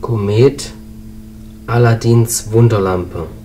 Komet Aladins Wunderlampe.